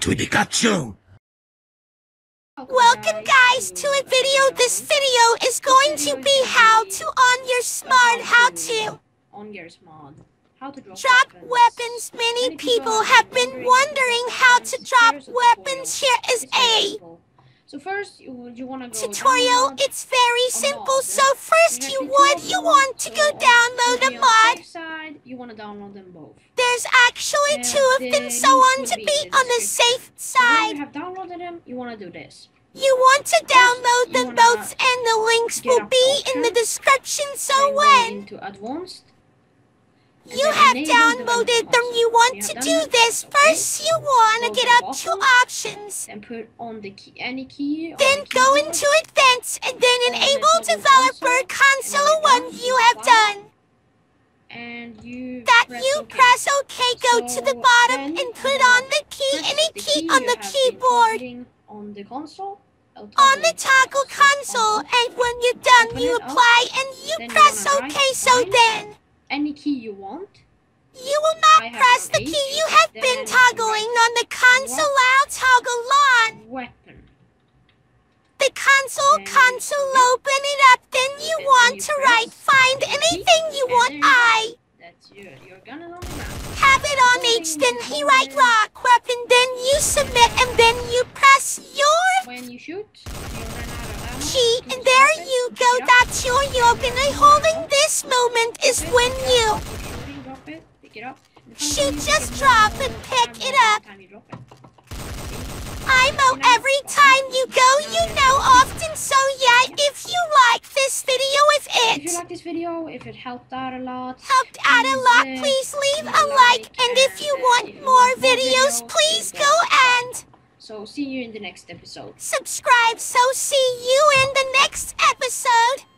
to Pikachu. Welcome guys to a video. This video is going to be how to on your smart how to on your smart. How to drop, drop weapons. Many people have been wondering how to drop weapons. Here is a so first you, you want to go tutorial. It's very simple. So first you would you want to go download want to download them both. There's actually two of them, so on to be on the safe side. When you have downloaded them, you want to do this. You want to download them both, and the links will be in the description. So when into advanced you have downloaded them. You want to do this. First, you want to get up to options. And put on the key, any key. Then go into advanced and then enable developer console when you have done. And you that you press OK, go to the bottom and put on the key, any key on the keyboard. On the console. On the toggle console, and when you're done, you apply and you press OK. So then any key you want. You will not press the key you have been toggling on the console. I'll toggle on. Weapon. The console console open it up. Then you want to write find anything you want. I. That's you. You're gonna know Have H. Then he write rock weapon. Then you submit and then you press your. When you shoot. Key and there you go. That's your yoke, and I holding this moment is when you shoot, just drop and pick it up. I know every time you go, you know often. So yeah, if you this video, if it helped out a lot, helped out a lot, please leave a like. And if you want more videos, please go and. So see you in the next episode. Subscribe so see you in the next episode.